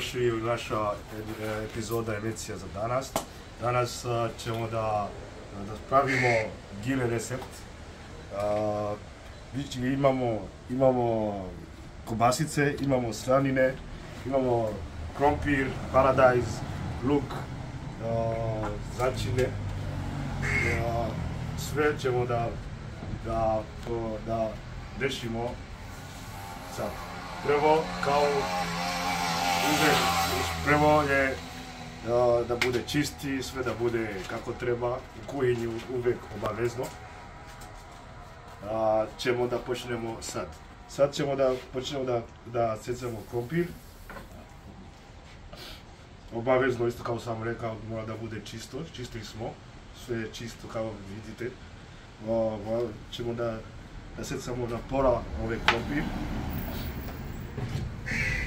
dobrodošli u naša e, epizoda emisija za danas. Danas a, ćemo da, da pravimo gile recept. Znači imamo, imamo kobasice, imamo slanine, imamo krompir, paradajz, luk, a, začine. A, sve ćemo da, da, da rešimo sad. Prvo, kao uvek, prvo da bude čisti, sve da bude kako treba, u kuhinju uvek obavezno. A, ćemo da počnemo sad. Sad ćemo da počnemo da, da secamo krompir. Obavezno, isto kao sam rekao, mora da bude čisto, čisti smo, sve je čisto kao vidite. O, ćemo da, da secamo na pola ove krompir.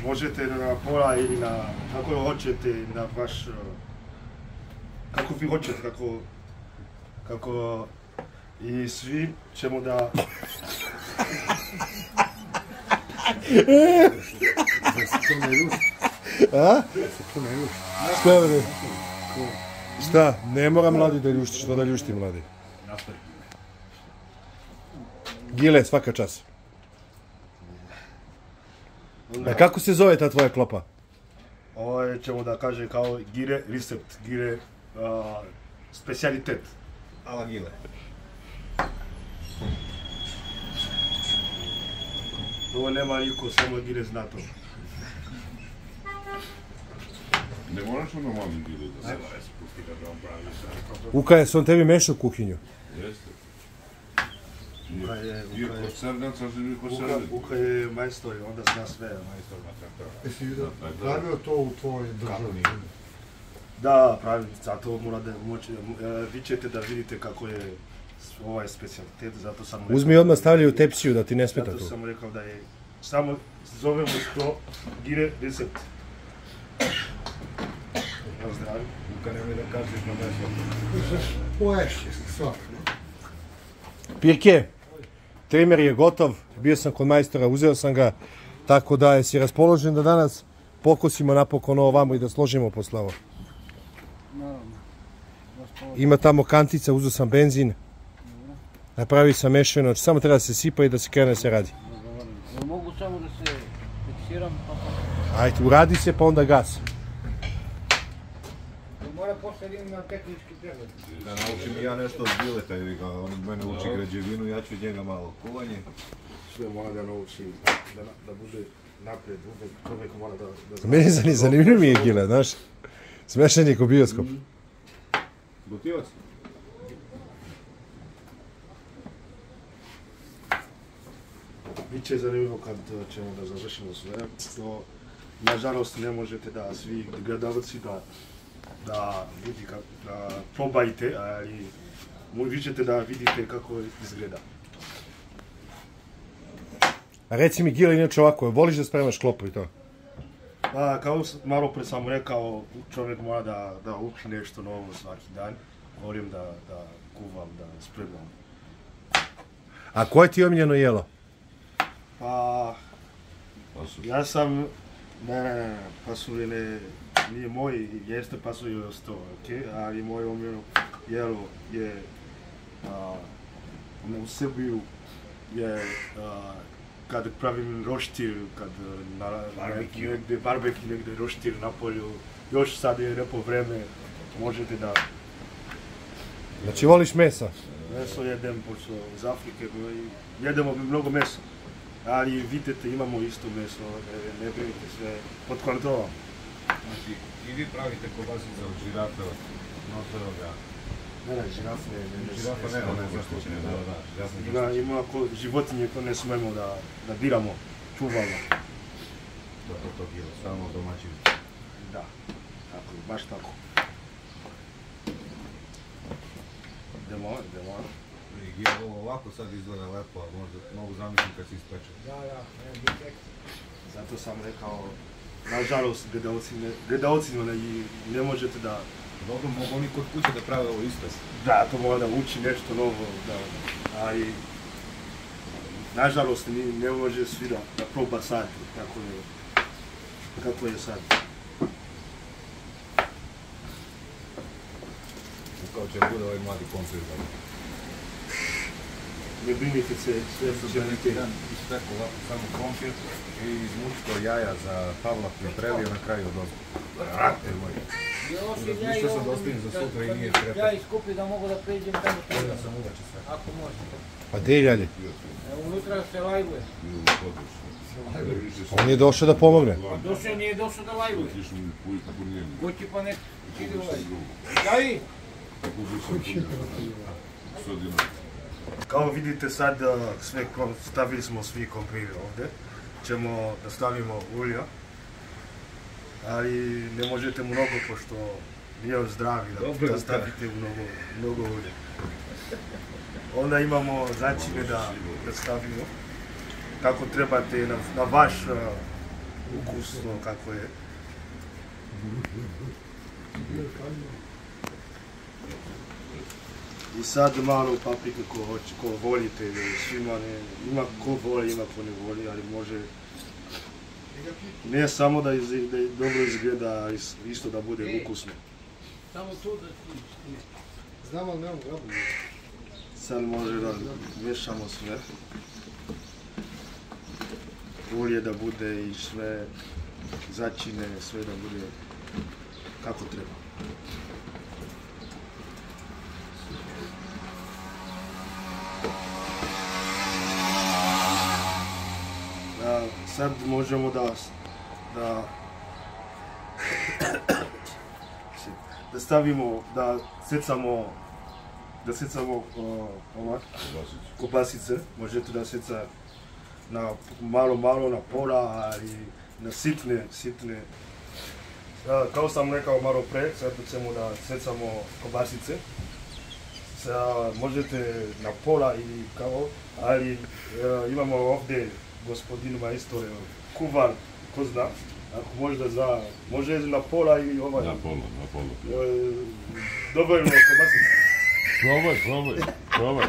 Možete na pola ili na, kako hoćete, na vaš, uh, kako vi hoćete, kako, kako i svi ćemo da... A? Šta bre? Šta? Ne mora mladi da ljušti, što da ljušti mladi? Gile, svaka čas. A kako se zove ta tvoja klopa? Ovo je, ćemo da kaže kao gire recept, gire uh, specialitet. Ala gile. Ovo nema niko, samo gire zna to. Ne moraš ono mali gile da se spusti da ga on pravi. Uka je se on tebi meša u kuhinju. Jeste. Uka je, je, kod srnaca se mi kod. Uka je majstor, onda zna sve. Majstor na centra. Jesi pravio to u tvojoj državi? Da, pravi, zato mora da moći, e, vi ćete da vidite kako je ovaj specialitet, zato sam rekao- Uzmi odmah stavljaj u tepsiju da ti ne smeta Zato tu. sam rekao da je, samo zovemo to gire recept. Evo zdravi. Uka nemoj da kažeš na meso. Poješće se svakako. Pirke, trimer je gotov, bio sam kod majstora, uzeo sam ga, tako da jesi raspoložen da danas pokosimo napokon ovo vamo i da složimo posle ovo. Ima tamo kantica, uzeo sam benzin, napravi sam znači samo treba da se sipa i da se krene se radi. Mogu samo da se fiksiram pa... Ajde, uradi se pa onda gas. Posle da imam tehnički pregled. Da naučim i ja nešto od bileta ili ga on mene uči građevinu, ja ću njega malo kuvanje. Sve mora da nauči, da, da bude napred, uvek čovjek mora da... da. Meni zani- zanimljiv mi je gile, znaš. Smešan je ko bioskop. Gotivac? Biće zanimljivo kad uh, ćemo da završimo sve, no, nažalost ne možete da svi gledalci da, da vidi kako, da probajte, ali vi ćete da vidite kako izgleda. A reci mi gile, inače ovako, voliš da spremaš klopu i to? Pa, kao malo pre sam rekao, čovjek mora da, da uči nešto novo svaki dan. Volim da, da kuvam, da spremam. A koje ti je omiljeno jelo? Pa, ja sam, ne, ne, ne, nije moj, jeste pasulje to, ok, ali moj omiljeno jelo je, a, u Srbiju je, a, kad pravim roštir, kad na, Barbecue. negde, barbeki negde roštir na polju, još sad je lepo vreme, možete da Znači voliš mesa? Meso jedem, pošto iz Afrike jedemo mnogo meso. Ali vidite, imamo isto meso, ne, ne brinite sve pod kontrolom. Znači, i vi pravite kobasice od žirafe, nosovoga. Ne, ne, žirafe ne, ne, ne, Žirafa ne, nema, smemo ne da znaš što će ne, da, da, ja sam Ima, ima ako životinje to ne smemo da, da diramo, čuvamo. to, to, to bilo, samo domaći. Da, tako, baš tako. Idemo, idemo. I ja, ovo ovako sad izgleda lepo, a možda mogu zamisliti kad se ispeče. Da, da, ne. Zato sam rekao, nažalost, gledalcima ne, ne možete da... Dobro, mogu oni kod kuće da prave ovo isto. Da, to mora da uči nešto novo, da, ali... Nažalost, ne može svi da, da proba sad, kako je, kako je sad. Kao će bude ovaj mladi koncert. Ne brinite se, sve će biti. jedan ispeku ovako samo konfir i izmučko jaja za Pavla koji prelio na kraju od ozgo. Brate moj. Razmišljao sam da ostavim za sutra i nije treba. Ja iskupi da mogu da pređem tamo Pojela tamo. sam uveče sve. Ako može. Pa gdje je dalje? Evo, unutra se lajbuje. On je došao da pomogne. Došao nije došao da lajbuje. Otišli mi puj po njemu. Kući pa nek ide u Šta lajbu. drugo? Javi! Kako bi sam Sad je Kao vidite sad uh, sve stavili smo svi kompiri ovdje. Ćemo da stavimo ulja. Ali ne možete mnogo pošto nije zdravi da, da stavite mnogo, mnogo ulja. Onda imamo začine da, da stavimo kako trebate na, na vaš uh, ukus no, kako je. I sad malo paprike ko, hoće, ko volite, svima ne, ima ko voli, ima ko ne voli, ali može ne samo da, iz, da dobro izgleda, isto da bude ukusno. Samo tu da ti Znam, ali nemam grabu. Sad može da miješamo sve. Ulje da bude i sve začine, sve da bude kako treba. Da, sad možemo da da da stavimo, da secamo da secamo ovak, kobasice, možete da seca na malo, malo na pola, ali na sitne, sitne. Kao sam rekao malo pre, sad ćemo da secamo kobasice. Sa, možete na pola ili kao, ali uh, imamo ovdje gospodin majstor, kuvar, ko zna, ako možda zna, može na pola ili ovaj, Na polo, na polo. e, dovoljno kobasice. Probaj, probaj, probaj.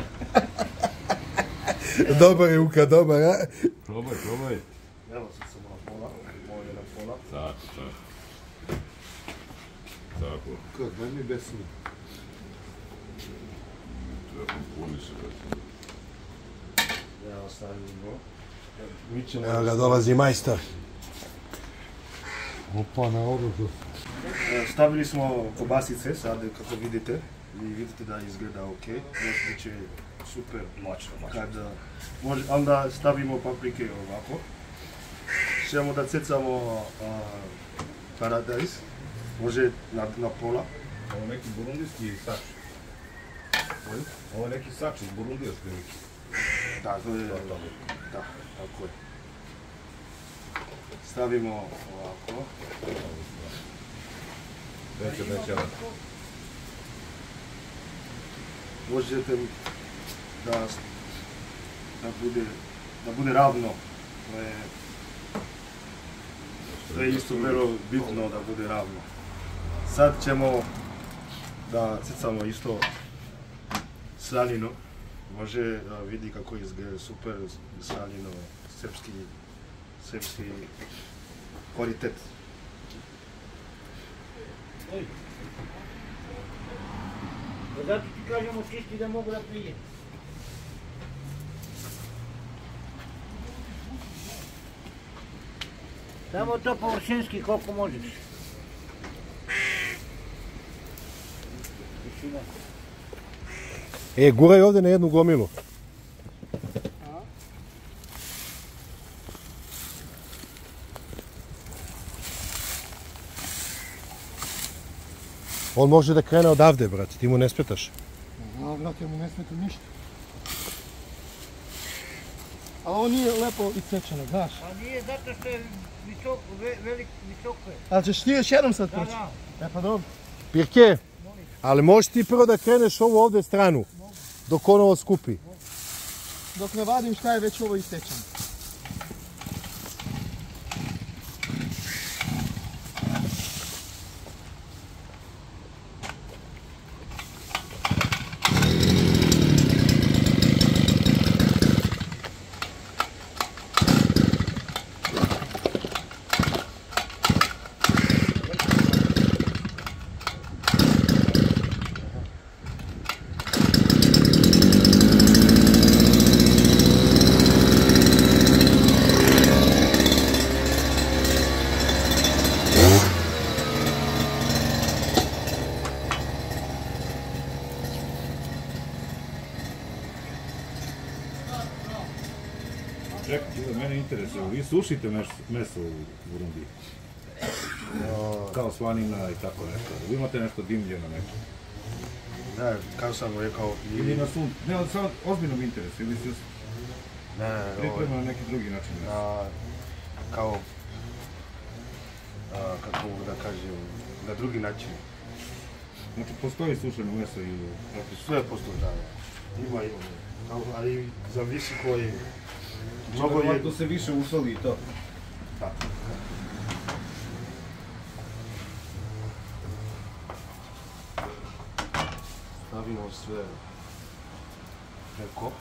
Dobar je Uka, dobar, a? Probaj, probaj. Evo sad samo na pola, moje na pola. Tako, tako. Tako, Kako, daj mi besni. treba puni se. Evo stavimo. Mi ćemo... Evo ga, dolazi majstor. Opa, na oružju. E, Stavili smo kobasice, sad kako vidite. I vidite da izgleda ok. Još bit će super. Moćno, moćno. Kad, e, onda stavimo paprike ovako. Ćemo da cecamo a, paradajz. Može na, na pola. Ovo neki burundijski sač. Ovo neki sač iz Burundija to je, da, tako je. Stavimo ovako. Veće, veće. možete da, da bude da bude ravno. To je, to je isto vrlo bitno da bude ravno. Sad ćemo da cecamo isto slaninu. Може да види како изгледа супер Салино, српски, српски квалитет. Ой. Когато ти кажем отишти да мога да приедем. Само то по-русински колко можеш. E, guraj ovdje na jednu gomilu. On može da krene odavde, brate, ti mu ne smetaš. A, brate, mu ne smeta ništa. Ali ovo nije lepo isečeno, znaš. A nije zato što je visoko, ve, velik, visoko je. Ali ćeš ti još jednom sad Da, proći? da. E pa dobro. Pirke, ali možeš ti prvo da kreneš ovu ovdje stranu, dok on ovo skupi. Dok ne vadim šta je već ovo isečeno. Sušite meso u Burundiji? Kao slanina i tako nešto. Vi imate nešto dimljeno nešto? Ne, kako sam rekao, i, Ili na sun... Ne, ali sad ozbiljnog interesa, ili se ne, priprema na neki drugi način meso? a, kao, a, kako mogu da kažem, na drugi način. Znači, postoji sušeno meso i u... Sve postoji, da. Ima, ima. Kao, ali zavisi koji, mnogo je, Vjerojatno se više usoli i to. stavimo sve preko.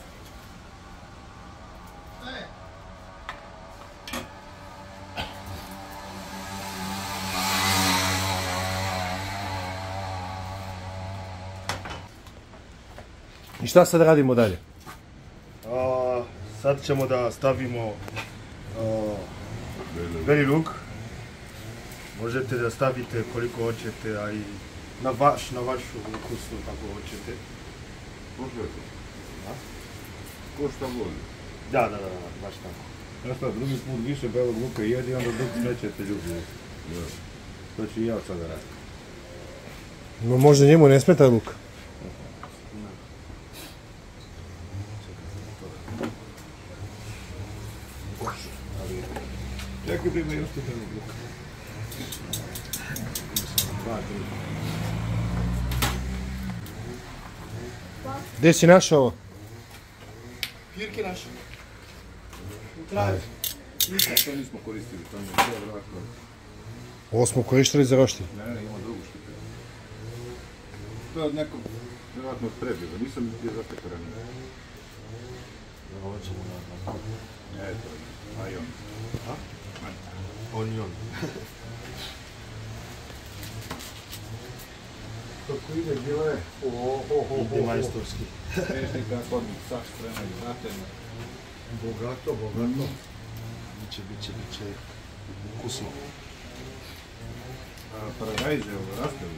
I šta sad radimo dalje? Sad ćemo da stavimo a, beli luk. Možete da stavite koliko hoćete, a i na vaš, na vašu ukusu kako hoćete. Može to. Ko šta voli. Da, da, da, da, baš tako. Znaš šta, drugi put više belog luka jedi, onda dok nećete ljubi. To ću i ja sada raditi. No, možda njemu ne smeta luk. Čekaj, prima još ti. Dva, tri. Gdje si našao ovo? Pirke naše. U kraju. To nismo koristili, to je bilo vjerojatno. Ovo smo koristili za roštilj. Ne, ne, ima drugu štipu. To je od nekog, vjerojatno od prebjega, nisam niti zatekao ranije. Ovo ćemo na, na Ne, to je, a i on. Onion. Kako ide, bilo je. Ide majstorski. Težni kako mi saš spremaju, znate me. Bogato, bogato. Biće, biće, biće ukusno. A paradajze, ovo, rastavi.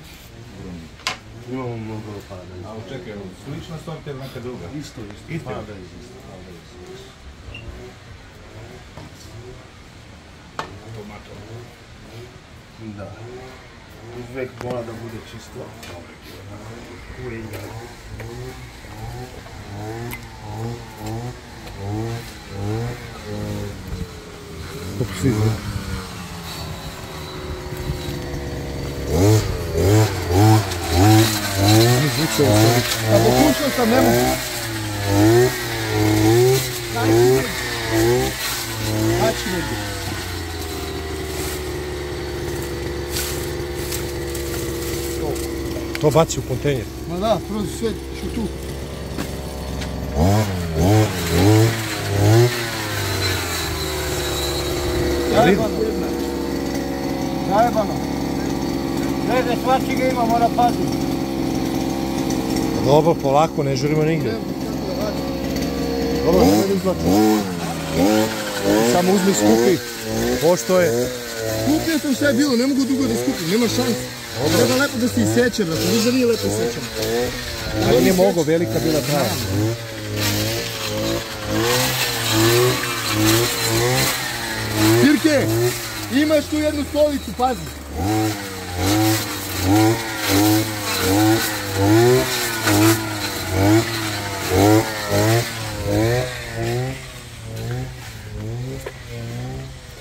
Imamo mnogo paradajza. A čekaj, slična sorta ili neka druga? Isto, isto. Isto? Paradajz, isto. Paradajz, isto. Tomato. Da. Uvijek mora da bude čisto. Uvijek da. A pokušao sam, ne mogu. Znači To baci u kontejner. Ma da, prvo sve ću tu. Zajebano. Zajebano. Glede, svačega ima, mora paziti. Dobro, polako, ne žurimo nigdje. Dobro, nemoj da izvlačiš. Samo uzmi skupi. Pošto je. Kupio sam šta je bilo, ne mogu dugo da skupim, nema šanse. Treba lepo da se iseče, brate, viš da nije lepo isečeno. Ali nije mogo, velika bila trava. Pirke, imaš tu jednu stolicu, pazi.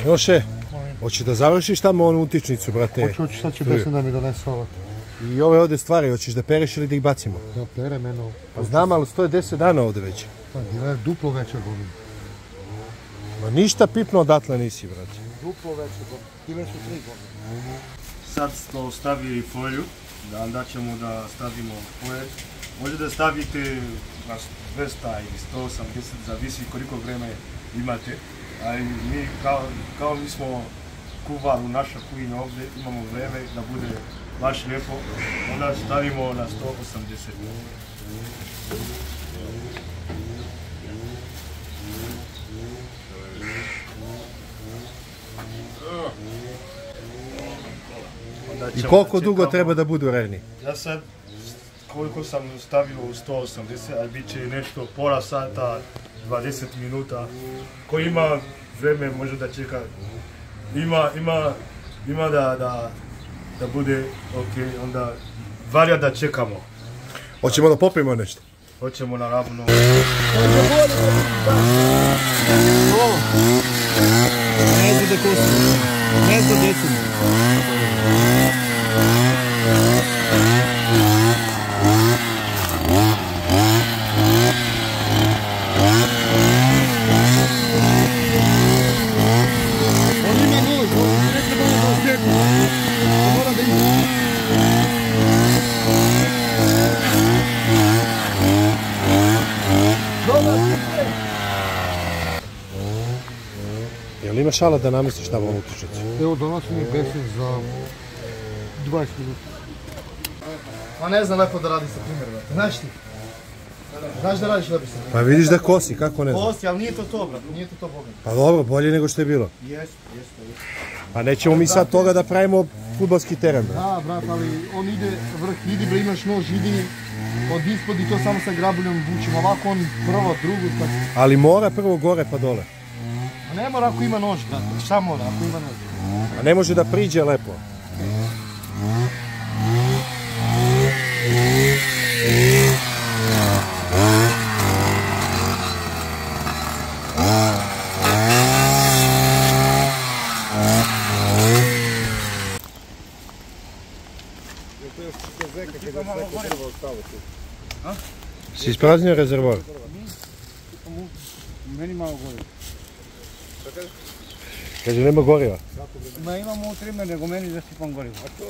Joše, hoće da završiš tamo onu utičnicu, brate? Hoću, hoću, sad će Besan da mi donese ovo. I ove ovdje stvari, hoćeš da pereš ili da ih bacimo? Ja pere meno. Pa znam, ali stoje 10 dana ovdje već. Pa, bila je duplo veća godina. Ma ništa pipno odatle nisi, brate. Duplo veća godina. Bile su tri godine. Sad smo stavili folju, da onda ćemo da stavimo folje. Može da stavite na 200 ili 180, zavisi koliko vreme imate. Ali mi, kao, kao mi smo kuvar u naša kuhinja ovdje, imamo vreme da bude baš lijepo, onda stavimo na 180. Onda I koliko dugo treba da budu revni? Ja sad, koliko sam stavio u 180, a bit će nešto pola sata, 20 minuta. Ko ima vreme može da čeka. Ima, ima, ima da, da, da bude ok, onda valja da čekamo. Hoćemo da popijemo nešto? Hoćemo naravno. Ne zna da kosti. Ne zna decu. On ima nož, on ne treba da osjeti. Mora da ima. Jel ima šala da namestiš tamo u utičnici? Evo donosi mi besin za 20 minuta. A ne znam lepo da radi sa primjer, brate. Znaš ti? Znaš da radiš lepo sa primjer? Pa vidiš da kosi, kako ne znam. Kosti, ali nije to to, brate. Nije to to, Boga. Pa dobro, bolje nego što je bilo. Jeste, jeste, jeste. Pa nećemo mi sad toga da pravimo futbalski teren. bre. Da, brat, ali on ide vrh, idi bre, imaš nož, idi od ispod i to samo sa grabuljom vučemo. Ovako on prvo, drugo, tako. Ali mora prvo gore pa dole. Ne mora ako ima nož, brate. Šta mora ako ima nož? A ne može da priđe lepo. Si ispraznio rezervoar? Meni malo gore. Kaže, nema goriva. Ma imamo u trime nego meni da sipam gorivo. A to?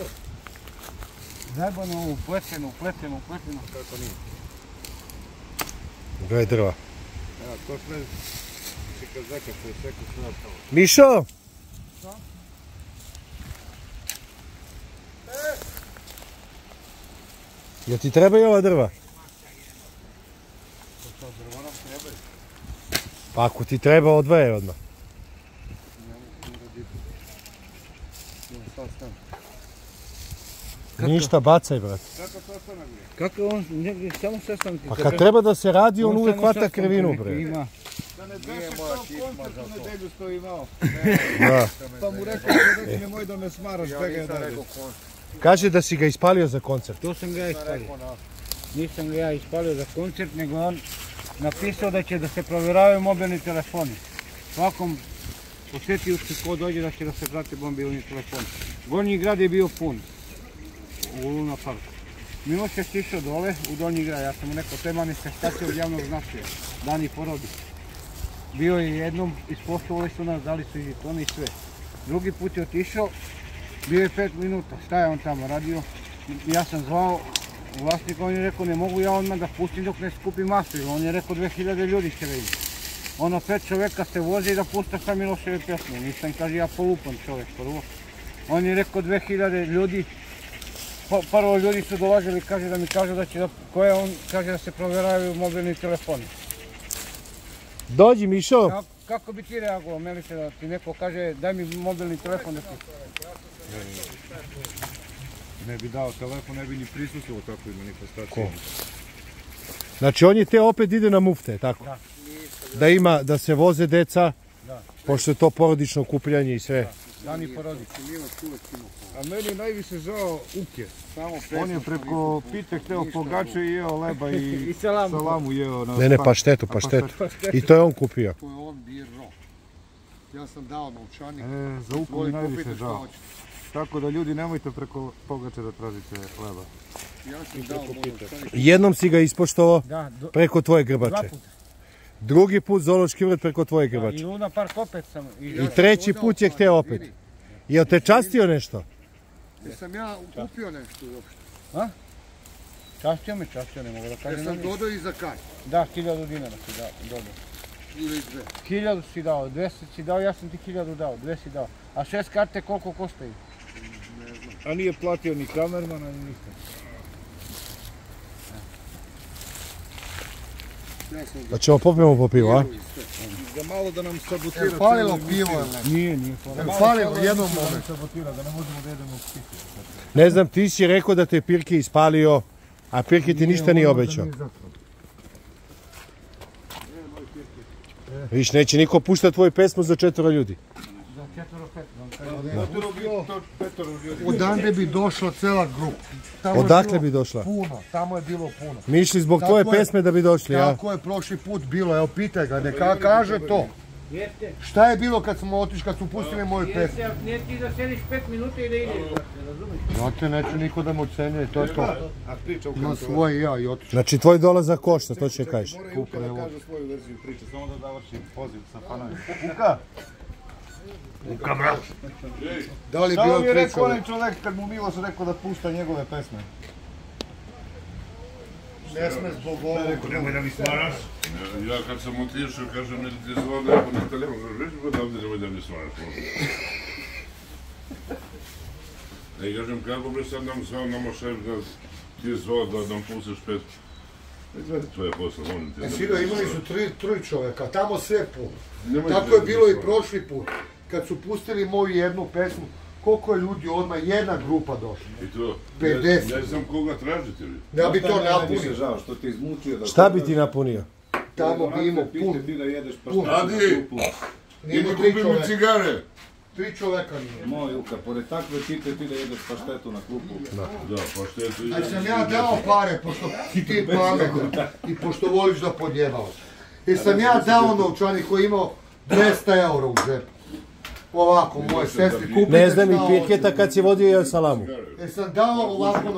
Zajebano ovu pletenu, pletenu, pletenu. Gledaj drva. Evo, to sve čikazeka što je sekao sve ostalo. Mišo! Jel ti trebaju ova drva? Pa ako ti treba, odvaje odmah. Ništa, bacaj, brat. Kako je on, ne, samo sastanke. Pa kad treba da se radi, on uvijek hvata krivinu, bre. Ima. nedelju što je imao. Da. Pa mu rekao, rekao nemoj da me smaraš, begaj dalje. Kaže da si ga ispalio za koncert. To sam ga ja ispalio. Nisam ga ja ispalio za koncert, nego je on napisao da će da se provjeravaju mobilni telefoni. Svakom posjetiocu ko dođe da će da se prate mobilni telefoni. Gornji grad je bio pun u Luna parku. Miloš je stišao dole u donji grad, ja sam mu rekao, je manifestacija od javnog značaja, dani porodi. Bio je jednom, ispoštovali su nas, dali su i žetone i sve. Drugi put je otišao, bio je pet minuta, šta je on tamo radio? Ja sam zvao vlasnika, on je rekao ne mogu ja odmah da pustim dok ne skupim masu, on je rekao 2000 ljudi će da. Ono pet čoveka se vozi da pušta sa Miloševe pjesme, nisam kaže ja polupan čovjek prvo. On je rekao 2000 ljudi, Pa- prvo ljudi su dolazili, kaže da mi kaže da će da, koje on kaže da se provjeravaju mobilni telefoni. Dođi, Mišo. Kako, kako bi ti reagovao, Melice, da ti neko kaže daj mi mobilni telefon da ti... Ne bi dao telefon, ne bi ni prisustvovao takvoj manifestaciji. Ko? Znači on je te opet ide na mufte, tako? Da. Da ima, da se voze deca, Da. pošto je to porodično okupljanje i sve. Dani porodi. A meni je najviše žao Uke. On je preko pite hteo pogače i jeo leba i salamu jeo na Ne, ne, paštetu, paštetu. I to je on kupio. To je on birno. Ja sam dao novčanik. E, za Uku mi najviše žao. Tako da ljudi nemojte preko pogače da tražite leba. Ja sam dao novčanik. Jednom si ga ispoštovao preko tvoje dva grbače. puta. Drugi put zoološki vrt preko tvoje I grbače. Luna Park opet sam. I, I treći put je hteo opet. Jel te častio nešto? Jesam ja kupio nešto uopšte. častio me, častio, ne mogu da kažem. Jesam dodao i za kaj. Da, hiljadu dinara si dao, dodao. Ili dve. Hiljadu si dao, 200 si dao, ja sam ti hiljadu dao, dve si dao. A šest karte koliko koštaju? A nije platio ni kamermana ni ništa. Da ćemo popijemo po pivo, a? Da malo da nam sabotira ga Falilo pivo ili? Nije, nije hvala. Falilo jednom momentu. sabotira, da ne možemo da jedemo. Ne znam, ti si rekao da te je Pirke ispalio, a Pirke ti ništa nije obećao. Viš, neće niko puštati tvoju pesmu za četvero ljudi. Odande bi došla cela grupa. Tamo Odakle bi došla? Puno, tamo je bilo puno. Mi išli zbog Tako tvoje je. pesme da bi došli, ja? Kako je prošli put bilo, evo pitaj ga, neka kaže to. Jeste, Šta je bilo kad smo otišli, kad su pustili moju pesmu? nije ti da sediš pet minuta i da ideš, brate, razumiješ? Znate, neću niko da me ocenjuje, to je to. Ima svoje ja i otišao. Znači, tvoj dolazak košta, to će kažeš. Juka da kaže svoju verziju priče, samo da završi poziv sa fanovima. Da li je Šta bilo vam je rekao onaj čovjek kad mu Miloš rekao da pušta njegove pesme? Ne sme zbog ovoga. Ja kad sam otišao, kažem, ne ti zvone, ako na telefon, kažem, reći god ovdje, nemoj da mi stvaraš. I kažem, kako bi sad nam zvao nama šef da ti je zvao da nam pustiš pesmu? Izvedi tvoje posle, molim te. E, Sino, imali su tri, tri čovjeka, tamo sve puno. Nemoj Tako da je mi bilo i prošli put. Kad su pustili moju jednu pesmu, koliko je ljudi odmah, jedna grupa došla. I to, 50. Ne, ne znam koga tražite vi. Ja bi to napunio. žao, što te izmučio da... Šta bi ti napunio? Tamo bi imao puno. ti da jedeš pa šta Adi! Idi tri kupi mi cigare. Tri čoveka nije. Moj Juka, pored takve pite ti da jedeš paštetu na klupu. Da, pa što je to... Ali sam ja dao pare, pošto si ti pametan i pošto voliš da podjebavaš. Jer sam ja dao novčanik koji je imao 200 eura u džepu. Ovako, moje sestri, kupite Ne znam i piketa kad si vodio jel salamu. Jer sam dao ovako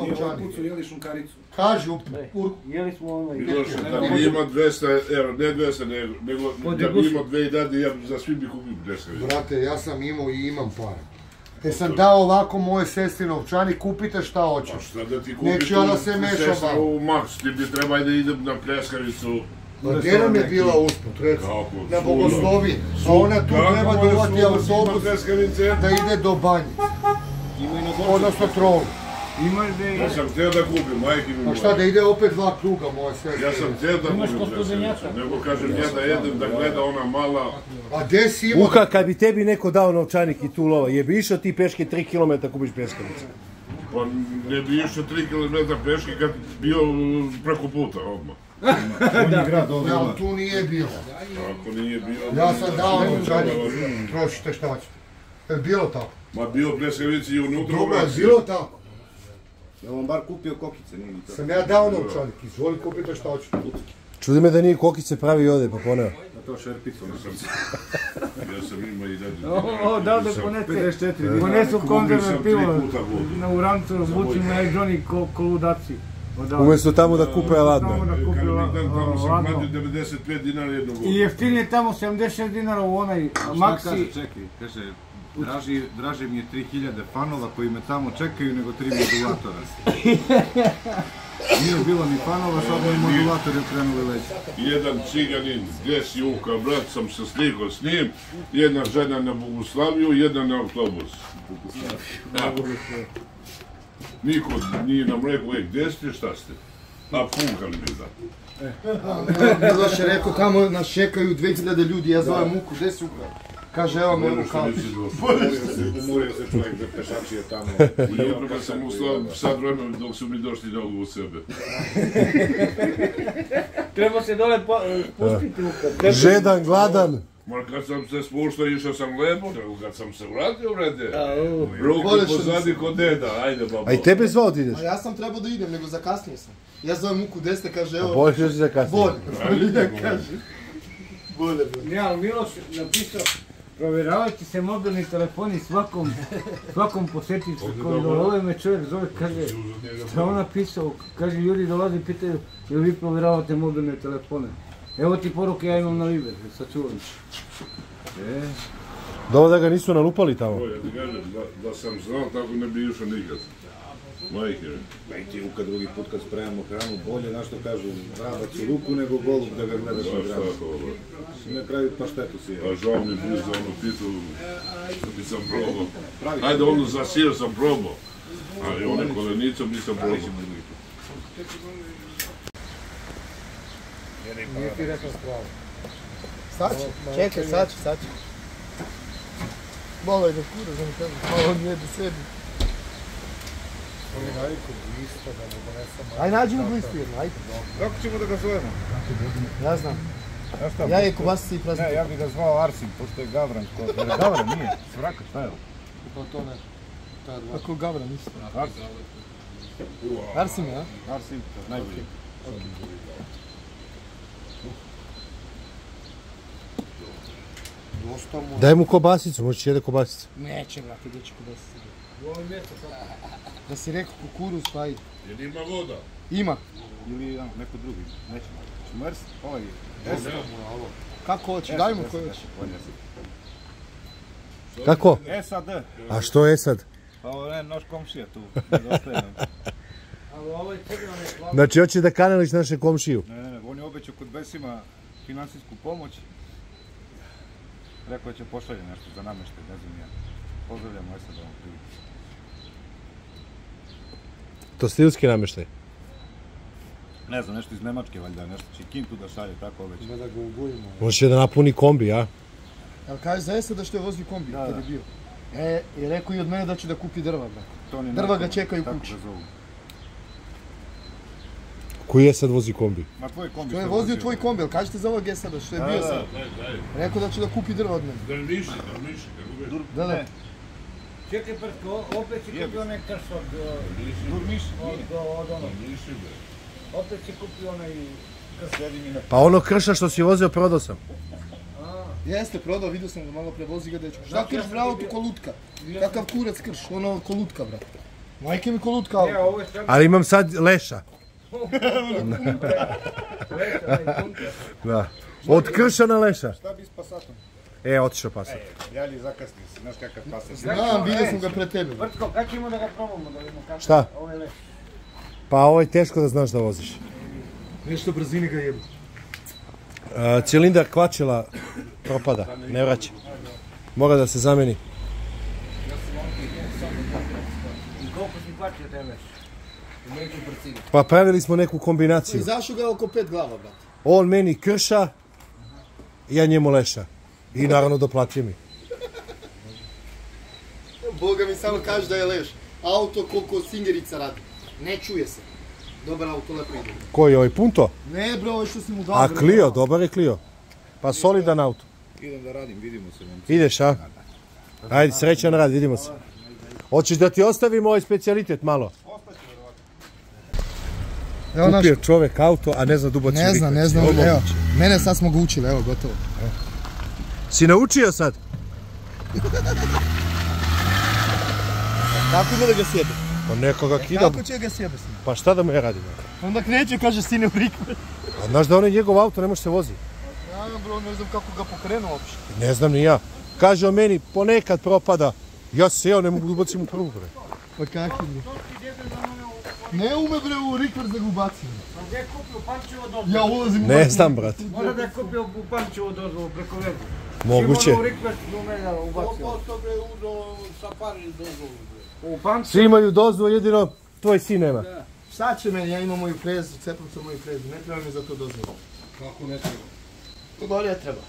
šunkaricu. Kaži, u, u, Jeli smo onaj... Miloše, da bi imao 200 eura, ne 200 nego, nego da bi imao dve i dadi, ja bi za svi bi kupio 10 eura. brate, ja sam imao i imam para. Jer sam dao ovako moje sestri novčanik, kupite šta Pa hoćeš. šta da ti kupim Neću ja da se mešam, sestra u Max, ti bi trebao da idem na pljeskavicu. Ma gdje nam je bila usput, reci? Kako? Na Bogoslovi. A ona tu treba dovati autobus da ide do banje. Odnosno trolu. Ja sam htio da kupim, majke mi A šta da ide opet dva kruga moje sestre? Ja sam htio da kupim pljeskavicu, nego kažem ja da jedem, da gleda ona mala. A gdje si imao? Uka, kad bi tebi neko dao novčanik i tu lova, je bi išao ti peške 3 km kupiš pjeskavice? Pa ne bi išao 3 km peške kad bio preko puta odmah. Ja, ali tu nije bilo. Ako nije bio... Ja sam dao novčanik. Trošite šta hoćete. Je bilo tako? Ma bio pljeskavici i unutra. Dobro, je bilo tako. Ja vam bar kupio kokice, nije ni to. Sam ja dao novčanik. Izvoli kupite šta hoćete. Čudi me da nije kokice pravi i ode, pa poneo. Na to šerpicu. Ja sam imao i dalje. O, da da 54 ponesu sam pivo na urancu, mucim na Johnny ko, ko ludaci. Odavde. Umjesto tamo da kupe Tamo ladno. da tamo ladno. platio 95 dinara jednu. I jeftinije tamo 76 dinara u onaj Šta kaže, Maxi. čekaj, kaže, draži, draži mi je 3000 fanova koji me tamo čekaju nego 3 modulatora. Nije bilo ni fanova, sad mi modulatori krenuli leći. Jedan ciganin, gdje si Uka, brat, sam se slikao s njim, jedna žena na Boguslaviju, jedna na autobus. Da. Niko nije nam rekao е, где ste šta ste сте? Напункали ми, да. Ja е рекол, тамо нас чекају 2000 ljudi, ja зовем muku, gdje си украл? Каже, evo me lokal. Umorio se čovjek da pešačije tamo. Nije kad sam ustao, sad vremena dok su mi došli na u sebe. Treba se dole pustiti ukad. Žedan, gladan. Ma kad sam se spuštao išao sam lepo, nego kad sam se vratio vrede. A, Ruku Bolje pozadi kod deda, ajde babo. A i tebe zvao da ideš? A ja sam trebao da idem, nego zakasnio sam. Ja zovem Muku desne, kaže, A evo, bolje što si za kasnije. bolje. Ja kaže. Bolje, bolje. Ne, ali Miloš napisao, provjeravajte se mobilni telefoni svakom, svakom posjetitelju koji dolaze me čovjek zove, kaže, šta on napisao, kaže, ljudi dolaze i pitaju, jel vi provjeravate mobilne telefone? Evo ti poruke, ja imam na Viber, sačuvam. E, Dobro da ga nisu nalupali tamo. Ja ti kažem, da, da sam znao, tako ne bi išao nikad. Majke, Pa ti Uka drugi put kad spremamo hranu, bolje, znaš što kažu, vrabac u ruku nego golub da ga gledaš na znaš granu. šta to, ovo? Na kraju paštetu si je. A žao mi je za onu pitu, nisam probao. Ajde, onu za sir sam probao. Ali one kolenicom nisam probao. Nije ti rekao pravo. Sad će, čekaj, sad će, sad će. Malo je da kura, da mi kažem, malo on jede sebi. Aj nađi mi glistu jednu, ajde. Kako ćemo da ga zovemo? Ja znam. Znaš šta? Ja je kobasica i praznik. Ne, ja bih ga zvao Arsim, pošto je Gavran. Ko... Jer Gavran nije, Svraka, šta je? ovo? Pa to ne. Kako Gavran isto. Arsim, Arsim, ja? Arsim, najbolji. Dosta mu. Daj mu kobasicu, možeš jede kobasicu. Neće, brate, gdje će kobasica. Da si rekao kukuruz, pa i. Jer ima voda. Ima. Ili ja, neko drugi, nećemo. Šmrs, ovaj je. Kako hoće, daj mu koji hoće. Kako? SAD, A što je sad? pa ovo je naš komšija tu. Znači, hoće da kanališ naše komšiju. Ne, ne, ne, on je obećao kod Besima finansijsku pomoć. Rekao će pošalje nešto za namještaj, ne znam ja. Pozdravljamo SAD ovom priliku. To stilski namještaj. Ne znam, nešto iz Nemačke valjda, nešto će Kintu da šalje, tako obećao. Ne da ga ugujimo. Možeš da napuni kombi, a? Jel kaže za Esada što je vozio kombi Da, kad da. je bio? E, i rekao i od mene da će da kupi drva, brate. Drva ga čekaju tako kući. Koji je sad vozi kombi? Ma tvoj kombi To je vozio tvoj kombi, jel kažete za ovog Esada što je Da, bio da, sad? Rekao da će da kupi drva od mene. Drniši, drniši, kako bi. Da, da. Čekaj, Prsko, opet si kupio onaj krš od, uh, Durmiš, od, nije. od onog. Drniši, bre. Opet si kupio onaj krš. Pa ono krša što si vozio, prodao sam. Jeste, prodao, vidio sam ga malo prevozi ga dečko. Šta Znači, krš bravo tu kolutka? Kakav kurac krš, ono kolutka, brate. Majke mi kolutka, Ne, ovo je sve... Ali imam sad leša. Da. Od krša na leša. Šta bi s pasatom? E, otišao pasat. Jali zakasni se, znaš kakav pasat. Znam, vidio sam ga pred tebe. Vrtko, kad ćemo da ga probamo da vidimo kako Šta? je ovaj leš? Pa ovo je teško da znaš da voziš. Nešto brzini ga jebu. A, cilindar kvačila propada, ne vraća. Mora da se zameni. I koliko si plaćio taj leš? Pa pravili smo neku kombinaciju. Izašao ga oko pet glava, brate. On meni krša, ja njemu leša. I naravno doplatio mi. Boga mi samo kaže da je leš. Auto koliko singerica radi. Ne čuje se. Dobar auto, lepo ide. Koji je ovaj punto? Ne bre, ovo što si mu dao. A. Clio, dobar je Clio. Pa solidan auto. Idem da radim, vidimo se. Ideš, a? Ajde, srećan rad, vidimo se. Hoćeš da ti ostavim ovaj specijalitet malo? Evo naš, Kupio čovek auto, a ne zna da ubaci ne znam, rikverc. ne znam, Evo, evo. Mene sad smo ga učili, evo, gotovo. Si naučio sad? Kako ima da ga sjebe? Pa nekoga kidam. Kako će ga sjebe s njim? Pa šta da mu ja radim? Onda kreće, kaže, sine u rikve. A znaš da on je njegov auto, ne može se vozi. Ja, bro, ne znam kako ga pokrenuo uopšte. Ne znam ni ja. Kaže on meni, ponekad propada. Ja se ja ne mogu da ubacim u prvu bre. Pa kak je bre? Ne ume bre u rikver da ga ubacim. Pa gdje je kupio Pančevo dozvolu? Ja ulazim u Ne znam, brat. Mora da je kupio u Pančevo dozvolu preko veze. Moguće. Simon u request do mene ubacio. U Pančevo. Svi imaju dozvolu, jedino tvoj sin nema. Šta će meni, ja imam moju frezu, cepam sa moju frezu, ne treba mi za to dozvolu. Kako ne treba? To ne treba.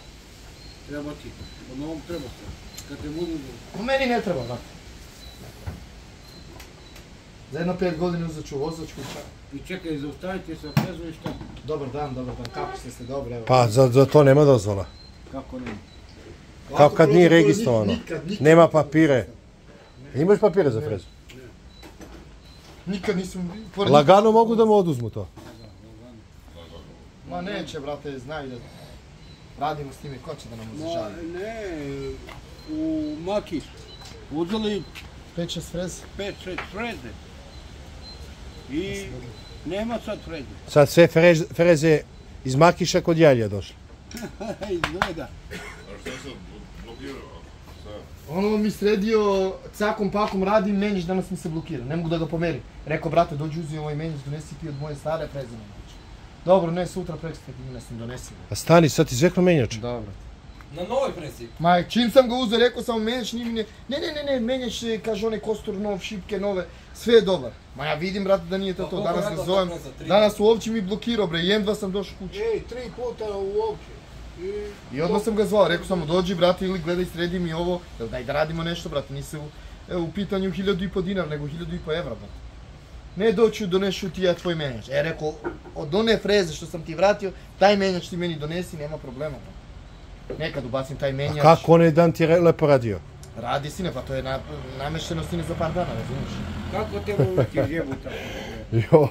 Treba ti. Po novom treba se. Kad te budu... U meni ne treba, brate. Za jedno pet godina uzet ću vozačku i čak. I čekaj, zaustaviti se prezu i šta? Dobar dan, dobar dan, kako ste ste, dobro, evo. Pa za, za to nema dozvola. Kako ne? Kao kad nije registrovano. Nikad, nikad, Nema papire. Imaš papire za frezu? Nikad nisam... pored- Lagano mogu da mu oduzmu to. Ma neće, brate, znaju da radimo s time, ko će da nam uzžali? ne, u Maki uzeli 5-6 frez? 5-6 freze i nema sad freze. Sad sve frez, freze iz Makiša kod Jalja došle. Izgleda. A sam blokirao? Ono mi sredio, cakom pakom radim, menjiš danas mi se blokira, ne mogu da ga pomerim. Rekao, brate, dođi uzi ovaj menjiš, donesi ti od moje stare freze. moguće. Dobro, ne, sutra prekstra ti unesem, donesi. A stani, sad ti zvekno menjač. Dobro. Na novoj presi. Ma, čim sam ga uzeo, rekao sam, menjač nije mi ne... Ne, ne, ne, ne, menjač, e, kaže onaj kostur nov, šipke nove, sve je dobar. Ma ja vidim, brate, da nije to to, koliko danas to zovem, danas uopće mi blokirao, bre, jedva sam došao kući. Ej, tri puta uopće. I I odmah sam ga zvao, rekao sam mu dođi brate ili gledaj sredi mi ovo, daj da radimo nešto brate, nisi u, evo, u pitanju hiljadu i po dinar, nego hiljadu i po evra brate. ne doću donešu ti ja tvoj menjač. E, rekao, od one freze što sam ti vratio, taj menjač ti meni donesi, nema problema. pa. Nekad ubacim taj A menjač. kako onaj dan ti je lepo radio? Radi sine, pa to je na, namešteno sine za par dana, razumiješ? Kako te uvijek jebu tako? Jo,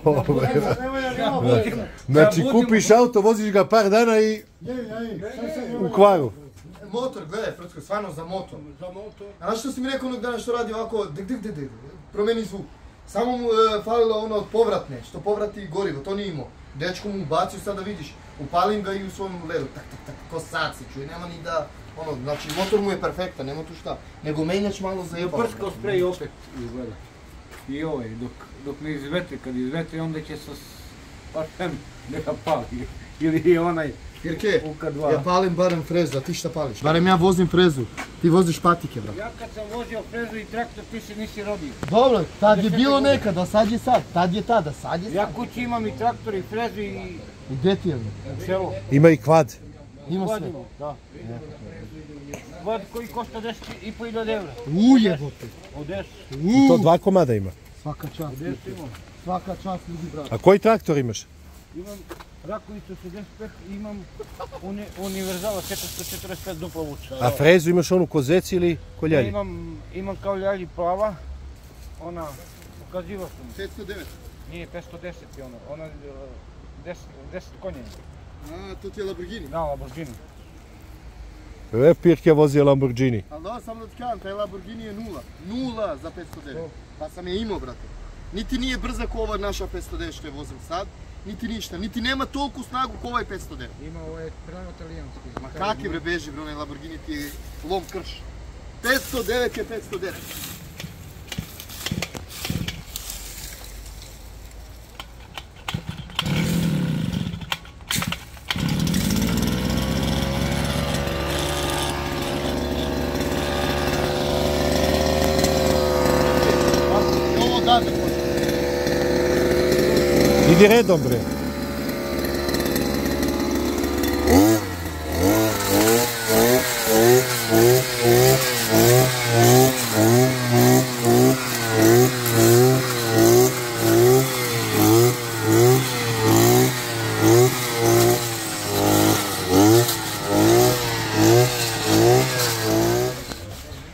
znači kupiš auto, voziš ga par dana i u kvaru. Motor, gledaj, Frcko, stvarno za motor. Za motor. A znaš što si mi rekao onog dana što radi ovako, dik, dik, dik, dik, promeni zvuk. Samo mu e, falilo ono od povratne, što povrati gorivo, to nije imao. Dečko mu ubacio, sada vidiš, upalim ga i u svom ledu, tak, tak, tak, ko sad se čuje, nema ni da, ono, znači motor mu je perfektan, nema tu šta. Nego menjač malo Je zajebao. prskao sprej opet izgleda. I ovaj, dok, dok ne izvetri, kad izvetri onda će se parfem neka pali. Ili onaj Jirke, UK2. ja palim barem frezu, a ti šta pališ? Barem ja vozim frezu, ti voziš patike, brate. Ja kad sam vozio frezu i traktor, ti se nisi rodio. Dobro, tad je bilo nekada, sad je sad, tad je tada, sad je Ja sad. kući imam i traktor i frezu i I gdje ti je? u selu. Ima i kvad. Ima sve. Da. Vad koji košta 10 i po evra. Ujebote. Od 10. To dva komada ima. Svaka čast, Od 10 imam. svaka čast ljudi, brate. A koji traktor imaš? имам раковица с 10 пех и имам уни, универзала 745 дупла луча. А фрезо имаш оно козец или коляли? Не, имам, имам коляли плава, она казива съм. 509? Не, 510 е она, она 10, 10 коня. А, то ти е Lamborghini? Да, Lamborghini. Е, пирке вози Lamborghini. Ама само да ти кажам, taj Lamborghini е нула. Нула за 509. Па съм я имал, брате. Niti nije brza ko ova naša 509 što je vozim sad, niti ništa. Niti nema toliku snagu ko ovaj 509. Ima ovaj pravo talijanski. Ma kakvi bre beži bre, onaj Lamborghini ti je lom krš. 509 je 509. Idi redom bre.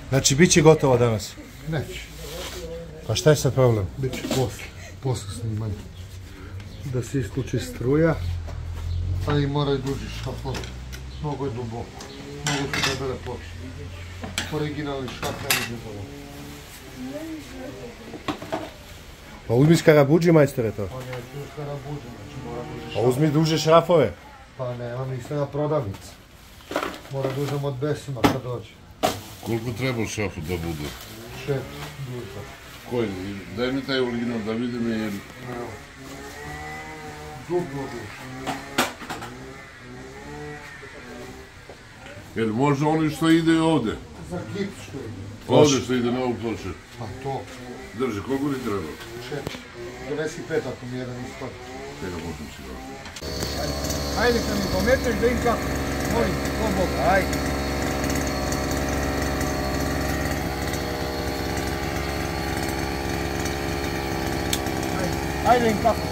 Znači, bit će gotovo danas. Neće, Pa šta je sad problem? bit će posle, posle snimanja. Da se isključi struja, ali mora duži šafor. Mnogo je duboko, mnogo su debele ploče. Originalni šaf ne može za ovo. Pa uzmi skarabuđi majstore to. On je tu skarabuđa, znači mora duži Pa šaf. uzmi duže šrafove. Pa nemam ih sada prodavnica. Mora da uzem od besima kad dođe. Koliko treba šafu da bude? Šet, duža. Koji? Daj mi taj original da vidim jer... Duplo duža. Jer može oni što ide ovde. Za kip što je. Ovde što ide na ovu ploče. Pa to, Drži, koliko ti treba? Donesi pet ako mi jedan ispada. Čega možem si da. Ajde kad mi pometeš kako. Molim, ko Bog, ajde. Ajde, ajde im kako.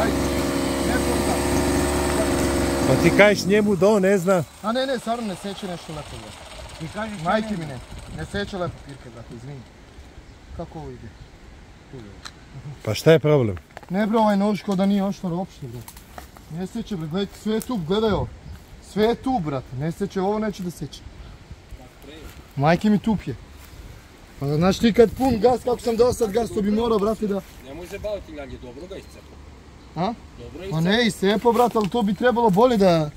Ne idete mi da. Pa ti kažeš njemu da on ne zna. A ne, ne, stvarno ne seće nešto lepo. brate. Ti kaži šta Majke ne- mi ne. Ne seća lepo pirke, brate, izvini. Kako ovo ide? Pa šta je problem? Ne bre, ovaj nož kao da nije oštar uopšte, bre. Ne seće, bre, gledaj, sve je tu, gledaj ovo. Sve je tu, brate, ne seće, ovo neće da seće. Majke mi tup je. Pa znaš ti kad pun gas, kako sam dao sad gas, to bi morao, brate, da... Nemoj zabaviti ljanje, dobro ga iscepa. A? Dobro je Ma ne, i sepo, brate, ali to bi trebalo bolje da...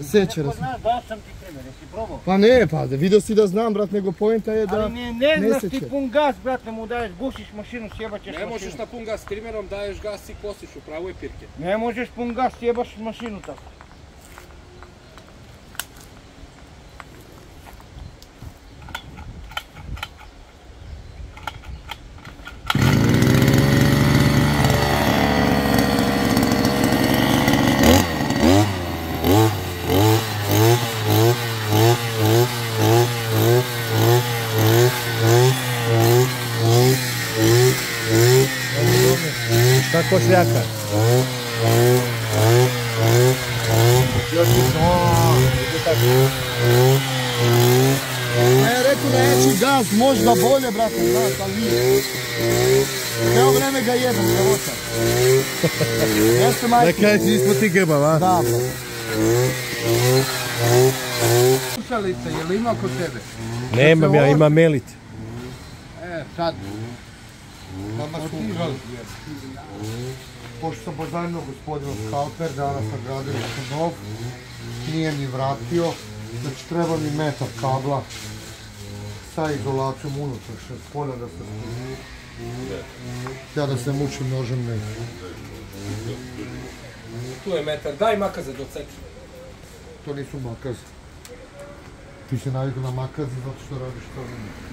Raz. zna, dao sam ti primjer, jesi probao? Pa ne, pa da vidio si da znam, brat, nego poenta je da... Ali ne, ne ne znaš ti pun gas, brate, mu daješ, gušiš mašinu, sjebaćeš Ne možeš mašinu. na pun gas trimerom, daješ gas i kosiš, upravo je pirke. Ne možeš pun gas, sjebaš mašinu tako. Šta košljaka? A ja rekao da jači gas, možda bolje, brate, znaš, ali nije. Evo vreme ga jedem, evo Jeste Na majke? kraju si ispod ti grbav, a? Da, brate. Slušalica, je li ima kod tebe? Nemam ja, ima melit. E, sad. Nama su ukrali. Pošto sam pozajmio gospodinu Skalper, danas na gradilištu nov, nije mi vratio, znači treba mi metar kabla sa izolacijom unutrašnje, s polja da se. Ja da se mučim nožem ne. Tu je metar, daj makaze do ceči. To nisu makaze. Ti se navikao na makaze zato što radiš to ne.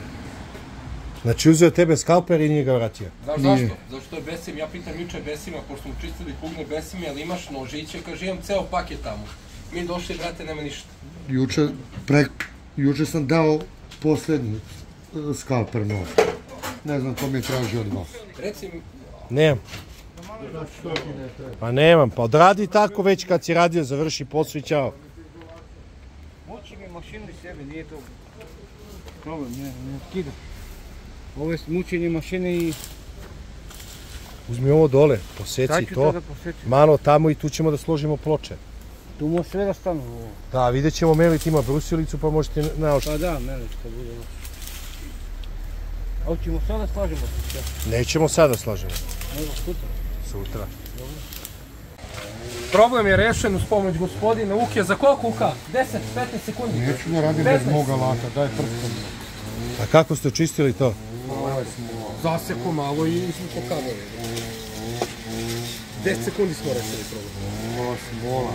Znači uzeo tebe skalper i nije ga vratio. Znaš zašto? Zato što je Besim, ja pitam juče Besima, pošto smo čistili kugne Besim, jel imaš nožiće? Kaže, imam ceo paket tamo. Mi došli, brate, nema ništa. Juče, prek, juče sam dao posljednji e, skalper nov. Ne znam ko mi je tražio od vas. Reci mi, Nemam. Pa nemam, pa odradi tako već kad si radio, završi posao i. Muči mi mašinu i sebe, nije to problem, ne, ne skida. Ovo je mučenje mašine i Uzmi ovo dole, poseci to. to. Malo tamo i tu ćemo da složimo ploče. Tu može sve da stanu ovo. Da, vidjet ćemo, Melit ima brusilicu pa možete naoštriti. Pa da, meni što bude. Hoćemo sad da slažemo sve. Nećemo sada slažemo. Evo, sutra. Sutra. problem je rešen uz pomoć gospodina Uke. Za koliko Uka? 10, 15 sekundi. Neću da radim bez 15. moga alata, daj prstom. A kako ste očistili to? Zaseko malo i izvuko kabele. 10 sekundi smo rešili problem. Mola smola.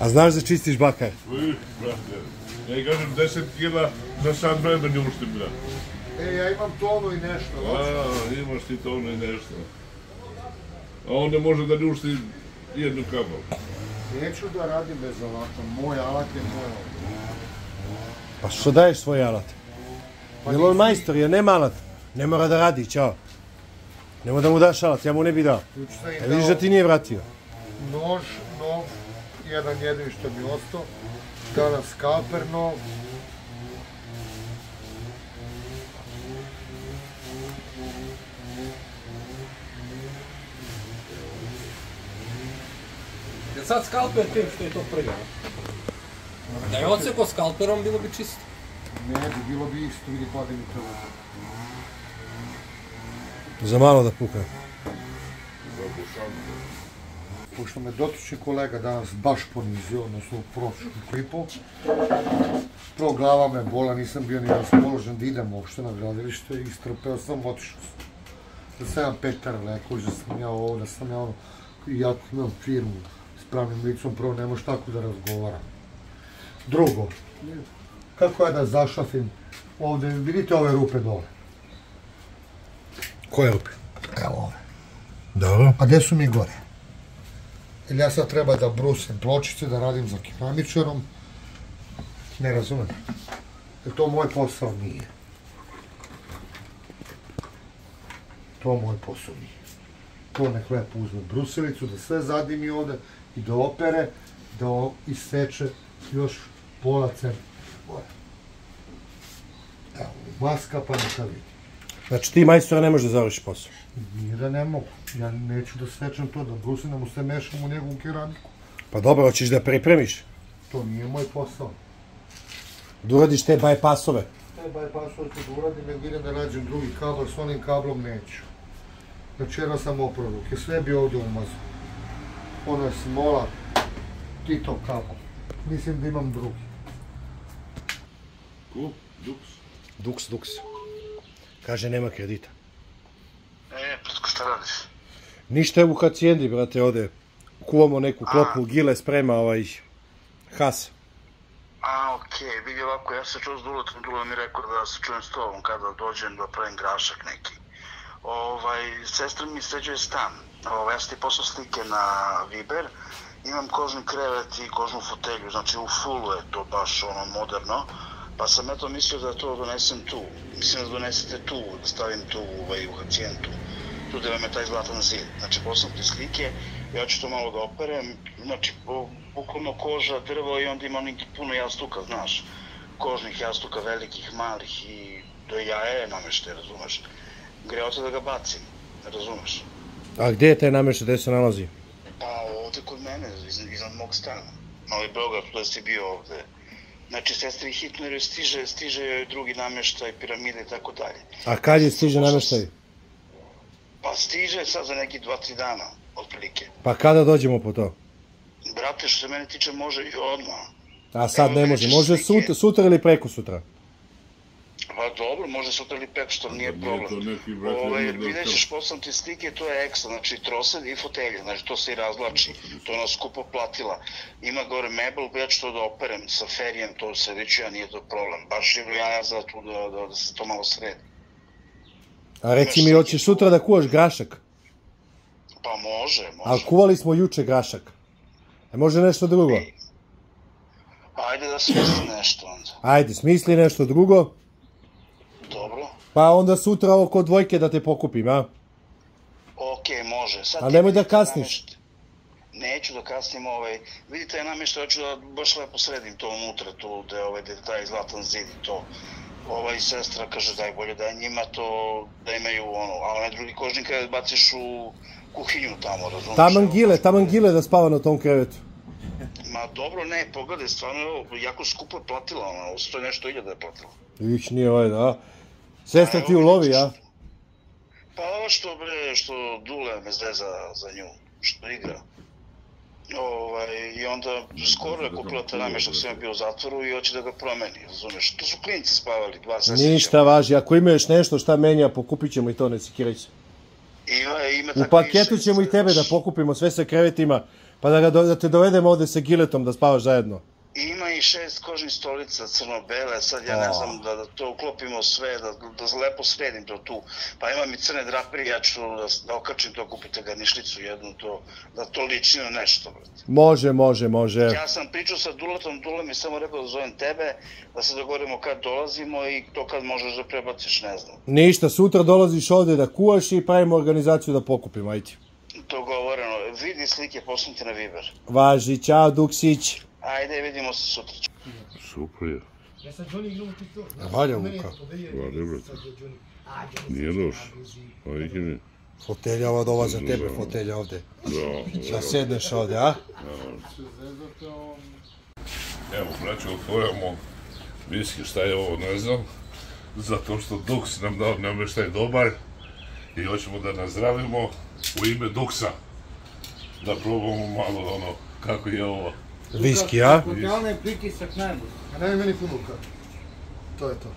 A znaš da čistiš bakar? Brate. Ja kažem 10 kila za sad vremena ne uštim, brate. E, ja imam tonu i nešto? A, imaš ti to ono i nešto. A on ne može da ne ušti jednu kabel. Neću da radim bez alata, moj alat je moj alat. Pa što daješ svoj alat? Pa Jel on majstor, je nema alat? Ne mora da radi, čao. Nemo da mu daš alat, ja mu ne bi dao. E vidiš da ti nije vratio. nož nov, jedan jedini što mi je ostao. Danas skalper nov. Jel sad skalper tim što je to a? Da je odseko skalperom, bilo bi čisto. Ne bi, bilo bi isto, vidi pade mi to. Za malo da puka. Pošto me dotični kolega danas baš ponizio, odnosno u prošlom klipu. Prvo glava me bola, nisam bio ni raspoložen da idem uopšte na gradilište, istrpeo sam, otišao sam. Da sam ja Petar Leković, da sam ja ovo, da sam ja ono, i ja imam firmu s pravnim licom, prvo ne tako da razgovaram. Drugo, kako ja da zašafim ovde, vidite ove rupe dole? Koje rupe? Evo ove. Dobro. A gdje su mi gore? Ili ja sad treba da brusim pločice, da radim za keramičarom? Ne razumem. Jer to moj posao nije. To moj posao nije. to nek lepo uzme brusilicu, da sve zadimi ovde i da opere, da iseče još pola centa. boje. Evo, maska pa neka vidi. Znači ti majstora ne možeš da završiš posao. Nije da ne mogu. Ja neću da sečem to, da brusim, da mu se mešam u njegovu keramiku. Pa dobro, hoćeš da pripremiš. To nije moj posao. Da uradiš te bypassove. Ne bypass hoću da uradim, nego idem da nađem drugi kabel, s onim kablom neću. Večera sam oprao ruke, sve bi ovdje umazao. Ono je smola, Tito kabel. Mislim da imam drugi. Ko? Duks? Duks, duks. Kaže nema kredita. E, Pletko, šta radiš? Ništa je u hacijendi, brate, ovde. Kuvamo neku klopu, gile sprema ovaj has. A, okej, vidi ovako, ja se čuo s Duletom, Dule mi rekao da se čujem s tobom kada dođem da pravim grašak neki. Ovaj, sestra mi sređuje stan. Ovaj, ja sam ti poslao slike na Viber. Imam kožni krevet i kožnu fotelju, znači u fullu je to baš ono moderno. Pa sam eto mislio da to donesem tu. Mislim da donesete tu, da stavim tu ovaj, u hacijentu. Tu da vam je taj zlatan zid. Znači, poslao ti slike, ja ću to malo da operem. Znači, bu- bukvalno koža, drvo i onda ima onih puno jastuka, znaš. Kožnih jastuka, velikih, malih i do jaja je nameštaj, razumeš. Greo te da ga bacim, razumeš. A gdje je taj namještaj, gdje se nalazi? Pa ovde kod mene, iz, iznad mog stana. Novi Beograd, tu si bio ovde. Znači, sestri hitno jer stiže, stiže joj drugi namještaj, piramide i tako dalje. A kad je stiže namještaj? Pa stiže sad za neki dva, tri dana, otprilike. Pa kada dođemo po to? Brate, što se mene tiče, može i odmah. A sad Evo, ne može, može sutra, sutra ili preko sutra. Pa dobro, može sutra ili pek, što nije Nije problem. to neki, brate, Ovaj, jedno da vidjet to- ćeš, poslam ti slike, to je ekstra, znači trosed i fotelje, znači to se i razlači, to je ona skupo platila. Ima gore mebel, ja ću to da operem sa ferijem, to se već ja nije to problem. Baš je ja za tu da, da, da se to malo sredi. A reci mi, hoćeš sutra da kuvaš grašak? Pa može, može. Ali kuvali smo juče grašak. E može nešto drugo? Ajde da smislim nešto onda. Ajde, smisli nešto drugo. Pa onda sutra oko dvojke da te pokupim, a? Okej, može. Sad A nemoj da vidi taj kasniš. Neću da kasnim ovaj, vidite ja namještaj, hoću da baš lepo sredim to unutra, tu gde ovaj, taj zlatan zid i to. Ovaj sestra kaže daj bolje da njima to, da imaju ono, a onaj drugi kožni krevet baciš u kuhinju tamo, razumiješ? Taman gile, taman gile da spava na tom krevetu. Ma dobro, ne, pogledaj, stvarno jako skupo je platila, ona, ovo sto i nešto iljada je platila. Ih, nije ovaj, da. Sestra ti ulovi, a? Pa ovo što bre, što Dule me zeza za nju, što igra. Ovaj, I onda skoro je kupila namještaj dok sam ja bio u zatvoru i hoće da ga promeni, razumeš? To su klinci spavali, dva sestrića. Ništa važi, ako ima još nešto šta menja, pokupit ćemo i to, ne sikiraj se. Ima, ima U paketu ćemo i tebe da pokupimo, sve sa krevetima, pa da, ga, da te dovedemo ovde sa giletom da spavaš zajedno. Ima i šest kožnih stolica crno-bele, sad ja ne znam da, da to uklopimo sve, da, da lepo sredim to tu. Pa imam i crne draperije, ja ću da, da okačim to, kupite garnišlicu jednu, to, da to liči na nešto, brate. Može, može, može. Ja sam pričao sa Duletom, Dule mi samo rekao da zovem tebe, da se dogovorimo kad dolazimo i to kad možeš da prebaciš, ne znam. Ništa, sutra dolaziš ovde da kuvaš i pravimo organizaciju da pokupimo, ajde. Dogovoreno, vidi slike, pošlim ti na Viber. Važi, čao Duksić. Ajde, vidimo se sutra. Super je. Ja sam Johnny igrao ti to. Valja, podelio Valja, brate. sad Nije nabruzi. Pa. Fotelja ova dova za tebe, fotelja ovde. Da, Da sedneš ovde, a? Evo, braćo, otvorimo viski, šta je ovo, ne znam. Zato što Duks nam dao namještaj dobar i hoćemo da nazdravimo u ime Duksa. Da probamo malo ono, kako je ovo. Viski, a? Hotelni je pritisak najbolji. A ne meni punuka. To je to.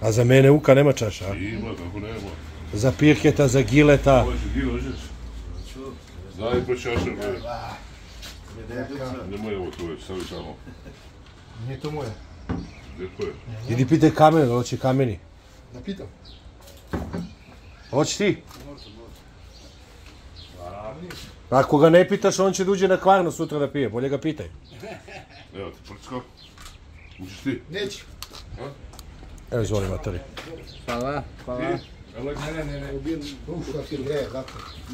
A za mene Uka nema čaša, a? Ima, kako nema. Za Pirketa, za Gileta. Ovo će ti dođeš. Daj po čašu, bre. Nemoj ovo već, stavi tamo. Nije to moje. Gdje je? Idi pitaj kamen, hoće kameni. Da pitam. Hoće ti? Ako ga ne pitaš, on će da uđe na kvarno sutra da pije. Bolje ga pitaj. Evo ti prcko. Učiš ti? Neću. Evo, izvoli, matori. Hvala, hvala. Ne, ne, ne, ne, ubijem, Ušla ti gre, kako?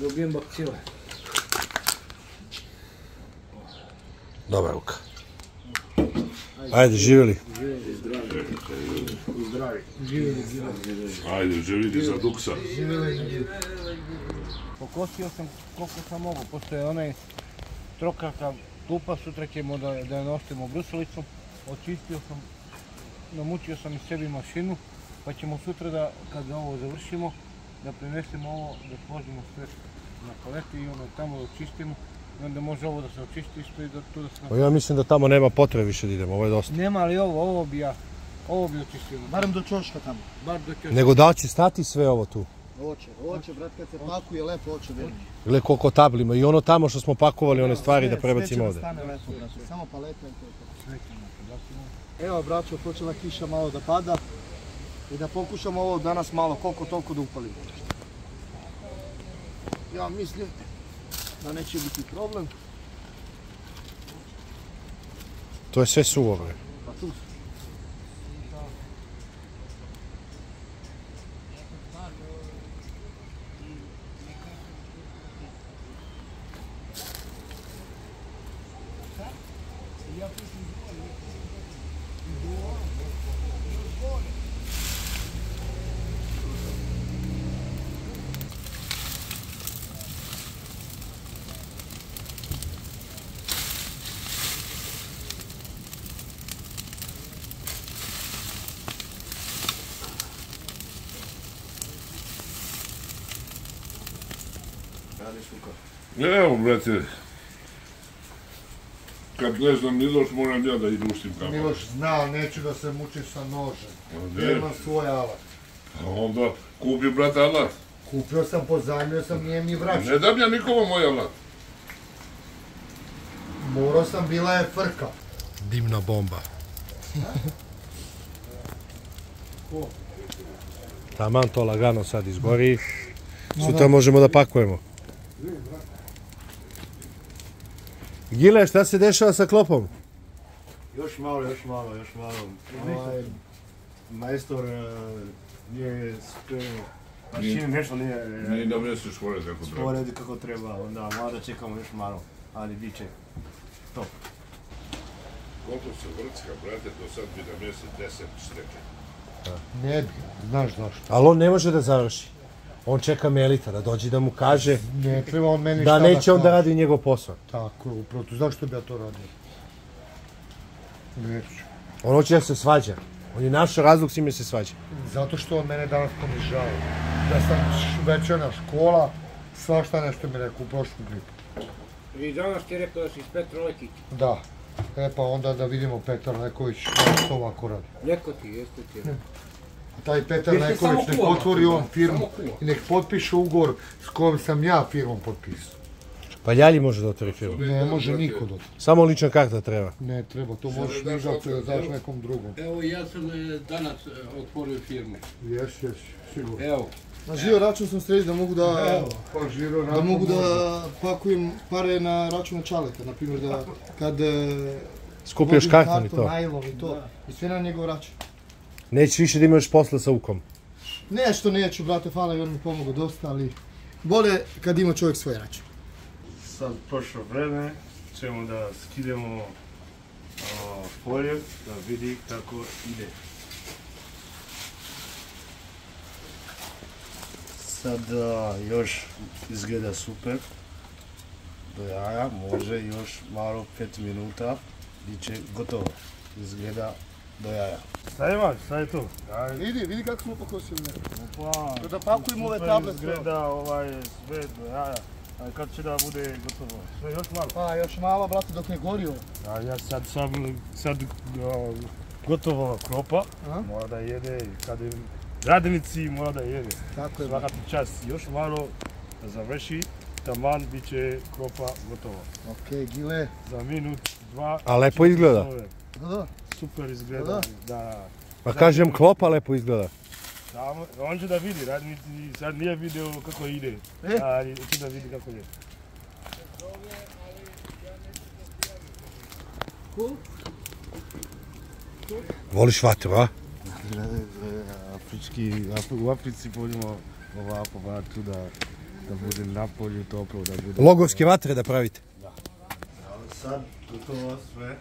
ubijem bakcile. Dobra ruka. Ajde, živjeli. Ajde, žividi za duksa. Pokosio sam koliko sam mogu, pošto je onaj trokakav tupa, sutra ćemo da, da je nosimo brusulicom. Očistio sam, namučio sam i sebi mašinu, pa ćemo sutra da, kad ovo završimo, da prinesemo ovo, da složimo sve na palete i ono tamo da očistimo. I onda može ovo da se očisti isto i da tu da se... Pa Ja mislim da tamo nema potrebe više da idemo, ovo je dosta. Nema ali ovo, ovo bi ja, ovo bi očistio. Barem do čoška tamo. Bar do ćeš. Nego da li će stati sve ovo tu? Hoće, hoće, brat, kad se pakuje lepo, hoće vidi. Gle koliko tablima i ono tamo što smo pakovali one stvari da prebacimo ovdje. Stane lepo, brate. Samo paleta i to. Evo, braćo, počela kiša malo da pada. I da pokušamo ovo danas malo, koliko toliko da upalimo. Ja mislim da neće biti problem. To je sve suvo, bre. Tu su. Evo, brate. Kad ne znam Miloš, moram ja da ih duštim tamo. Miloš zna, neću da se mučim sa nožem. A Ja ne, imam svoj alat. a onda kupi, brate, alat. Kupio sam, pozajmio sam, nije mi vraćao. Ne dam ja nikomu moj alat. Morao sam, bila je frka. Dimna bomba. Taman to lagano sad izgori. Sutra možemo da pakujemo. Gile, šta se dešava sa klopom? Još malo, još malo, još malo. Ovaj, majstor eh, nije spremio. Mašine nešto nije Nije da mjesec škole kako treba. sporedi kako treba, onda malo da čekamo još malo, ali bit će. Koliko se vrcka, brate, do sad bi na mjesec deset šteke. Ne bi, znaš zašto. Ali on ne može da završi. On čeka Melita da dođe da mu kaže Ne treba on meni da neće on da radi njegov posao. Tako je, upravo tu. Zašto bi ja to radio? Neću. On hoće da se svađa. On je našao razlog s ime se svađa. Zato što on mene danas ponižava. Da sam večerna škola, svašta nešto mi rekao u prošlu gripu. I danas ti rekao da si iz Petra Lekić. Da. E pa onda da vidimo Petar Leković što ovako radi. Rekao ti, jeste ti. A taj Petar samo nek otvori on samo firmu i nek potpiše ugovor s kojom sam ja firmom potpisao. Pa Ljalji može da otvori firmu. Ne može niko do Samo lična karta treba. Ne treba, to možeš daš nižati da daš nekom drugom. Evo ja sam e, danas e, otvorio firmu. Jes, jes, sigurno. Evo, Na žiro račun sam sredio da mogu da, Pa žiro da mogu da pakujem pare na račun Čaleta, na primjer da kad e, Skupi još vodim karton i to. najlon i to, i sve na njegov račun. Nećeš više da imaš posla sa ukom. Nešto neću, brate, hvala on mi pomogao dosta, ali bolje kad ima čovjek svoj račun. Sad prošlo vreme, ćemo da skidemo folje da vidi kako ide. Sad a, još izgleda super. Do jaja, može još malo 5 minuta, bit će gotovo. Izgleda do jaja. Šta imaš, šta je tu? Vidi, vidi kako smo pokosili. Pa, Da pakujemo ove table sve. izgleda ovaj sve do jaja. A kad će da bude gotovo? Sve još malo. Pa još malo, brate, dok ne gori ovo. A ja sad sam sad a, gotovo klopa, Aha. mora da jede i kad im radnici mora da jede. Tako je, Svaka ti čas još malo da završi, taman bit će klopa gotovo. Okej, gile. Za minut, dva. A lepo izgleda. Da, da. Super izgleda, Da. da. Pa kažem, klopa lepo izgleda. Samo, on će da vidi, radnici sad nije video kako ide, E. ali će da vidi kako je. Voliš vatru, a? afrički, Af- u Africi volimo ovako vatru da, da bude na polju toplo, da bude... Logovske vatre da pravite. Ali sad to sve,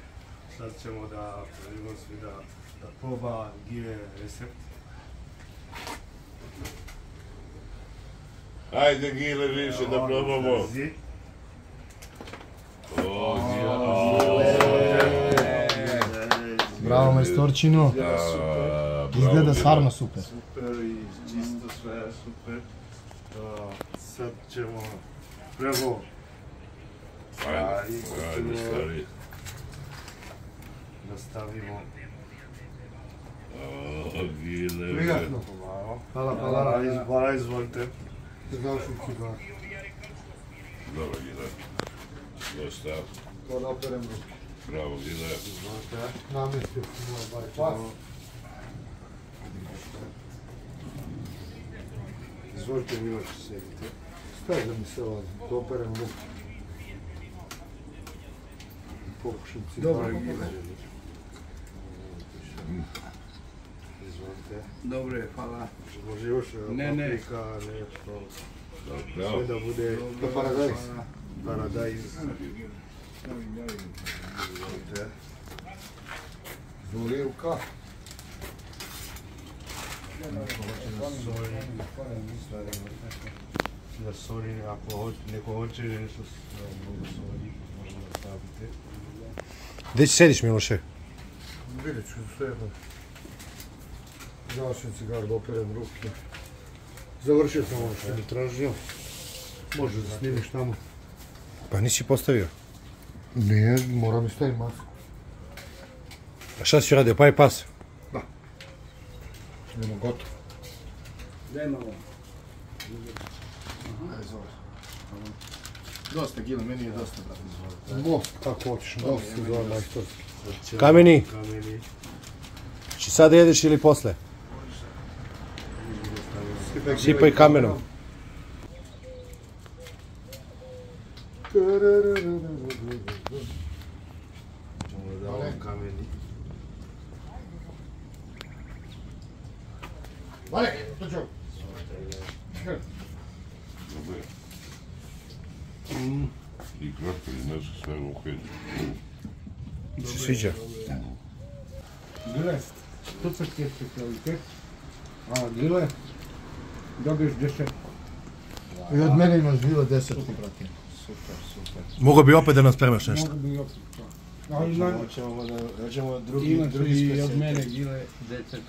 sad ćemo da vidimo svi da, da proba gire recept. Ajde, Gile, više da probamo. Zi. O, Bravo, majstorčino. Izgleda stvarno super. Super i čisto sve super. Sad ćemo prvo Ajde, ajde, stari. Da stavimo Gile. Prijatno. pomalo. Hvala, Hvala, hvala. iz- hvala, izvolite. Završim cigar. Dobro, Gile. Dosta. To da operem ruke. Bravo, Gile. Izvolite. Namestio sam moj bypass. Izvolite, Miloš, sjedite. Staj da mi se lazi, da operem ruke. Pokušam. Dobro, Izvolite. Dobro je, hvala. Može još e, Ne, ne. paprika, nešto. Bravo. Sve da bude Da paradajz. paradajz. Izvolite. Zolivka. Da soli, ako neko hoće nešto mnogo soli, možemo da stavite. Gdje sediš Miloše? Vidjet ću sve jedno. Završim cigar da operem ruke. Završio sam ono što mi tražio. Može da snimiš tamo. Pa nisi postavio. Ne, moram mi staviti masku. A šta si radio, pa je pas? Idemo gotovo. Dosta, Gila, meni je dosta, brate, izvolite. Most, kako hoćeš, most se zove majstorski. От Камени. Камени. Ще сега да едеш или после? Сипай каменом. Камени. Валик, точок. Добре. И кратко, и наши с вами уходим. Okej. Se sviđa? Gile, tucak je specialitet, a gile dobiješ deset. I od mene imaš bilo deset, brate. Super, super. Mogu bi opet da nam spremaš nešto. Mogu bi opet. Ali na, Hoćemo da, hoćemo drugi, imaš drugi i od mene gile deset.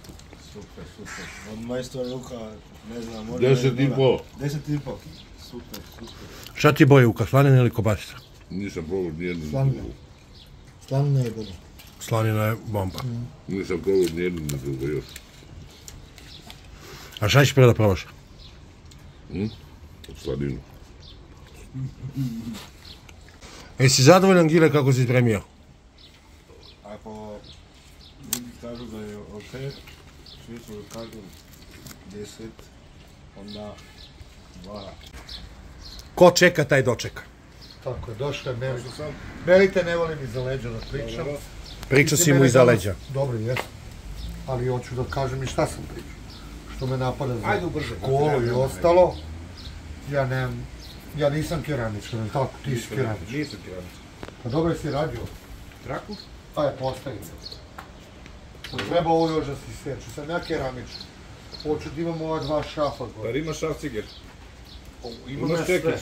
Super, super. Od majstora Luka, ne znam, može... Deset i po. Deset i po. Super, super. Šta ti boje uka, slanina ili kobasica? Nisam probao nijednu Slanina. Slavno je bilo. Slanina je bomba. Nisam probao nijednu drugu još. A šta ćeš prije da probaš? Sladinu. Jesi zadovoljan Gile kako si spremio? Ako ljudi kažu da je ok, svi su kažu deset, onda dva. Ko čeka, taj dočeka. Tako je, došlo je Meli. Melite, ne volim iza leđa da pričam. Pričao Ti si mu iza leđa. Dobro, jesam. Ali hoću da kažem i šta sam pričao. Što me napada za Ajde ubrzo. školu i ostalo. Ja nemam, ja nisam keramičar, jel tako? Ti si keramičar. Nisam keramičar. Pa dobro si radio. Traku? Pa je postavio. Treba ovo još da si seče. Sam ja keramičar. Hoću da imam ova dva šafa gore. Pa imaš šafciger. Imam imaš čekić.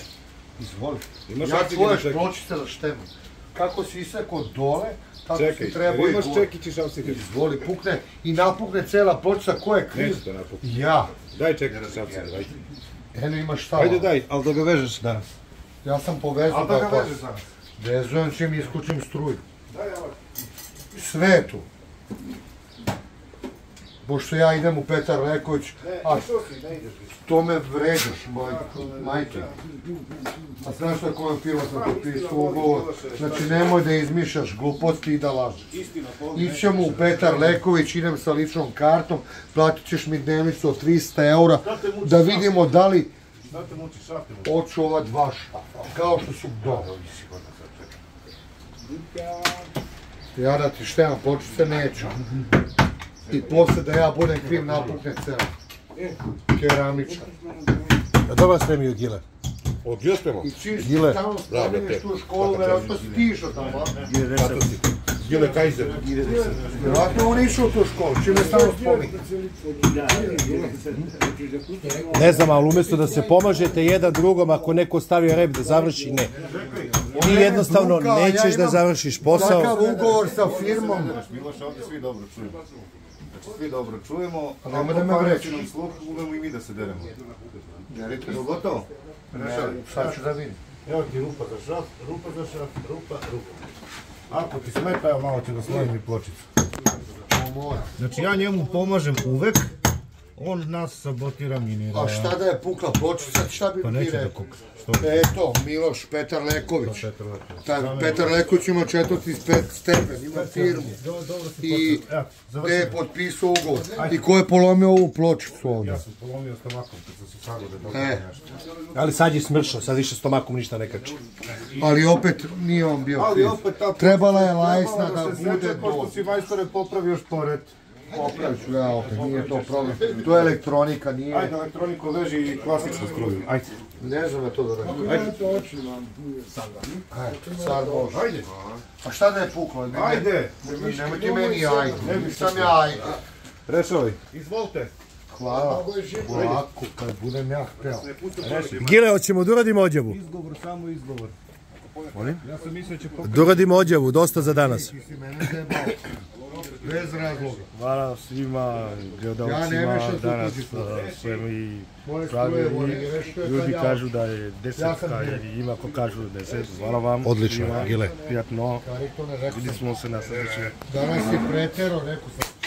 Izvoli. Imaš Ja tvoje pločice da štemam. Kako si isekao dole, tako Čekaj, si trebao i imaš gore. čekić i šafciger. Izvoli, pukne i napukne cela pločica, ko je kriv? Neću te napukati. Ja. Daj čekić i šafciger, ajde. Eno imaš šta? Ajde daj, ali da ga vežeš danas. Ja sam povezao Ali da ga pa- vežeš danas. Vezujem čim isključim struju. Sve je tu. Pošto ja idem u Petar Leković, a to me vređaš, majke. A znaš šta koju firma sam potpisao ugovor? Znači nemoj da izmišljaš gluposti i da lažeš. Ićemo u Petar Leković, idem sa ličnom kartom, platit ćeš mi dnevnicu od 300 eura, da vidimo da li hoću ova dva kao što su dobro. Ja da ti štemam pločice neću. I posle da ja budem kriv napukne celo. Keramičar. Ja dobro spremio Gile. Od gdje spremao? I čim Gile. tamo te. tu školu, vjerojatno si ti išao tamo, a? Zato si. Gile Kaiser. Vjerojatno on išao u tu školu, čim je stalno spominje. Ne znam, ali umjesto da se pomažete jedan drugom, ako neko stavi rep da završi, ne. Ti jednostavno nećeš da završiš posao. Takav ugovor sa firmom. Miloš, ovdje svi dobro čujemo. Znači, svi dobro čujemo, a me pa vređaš. nam sluh, umemo i mi da se deremo. Derite Je gotovo? Rešali? Sad ću da vidim. Evo ti rupa za šraf, rupa za šraf, rupa, rupa. Ako ti smeta, evo malo ću da slovim i pločicu. Znači ja njemu pomažem uvek, on nas sabotira, minira. A šta da je pukla pločica, šta bi Pa ti rekao? Što? Eto, Miloš Petar Leković. Taj Petar Leković ima četvrti stepen, ima firmu. I gde je potpisao ugovor. I ko je polomio ovu pločicu ovdje? Ja sam polomio stomakom kad sam se sagode dok E. nešto. Ali sad je smršao, sad više stomakom ništa ne kači. Ali opet nije on bio Ali kriv. opet ta Trebala je lajsna trebala da se bude seče, Pošto si majstore popravio šporet. Popravit ću ja opet, nije to problem. To je elektronika, nije... Ajde, elektroniku veži i klasičnu struju. Ajde. Ne znam ja to da radim. Ajde, sad može. Ajde. A šta da je puklo? Ajde. Nemoj ti meni ajde. Ne bi Nisam ja ajde. Rešali. Izvolite. Hvala. Polako, kad budem ja hteo. Gile, hoćemo da uradimo odjavu? Izgovor, samo izgovor. Ja sam mislio će Da uradimo odjavu, dosta za danas. Ti si mene zebao. Bez razloga. Hvala svima gledalcima, danas sve mi pravi ljudi kažu da je desetka ili ima ko kažu deset. Hvala vam. Odlično. Gile. Prijatno. Vidimo se na sljedećem. Danas je pretero, rekao sam.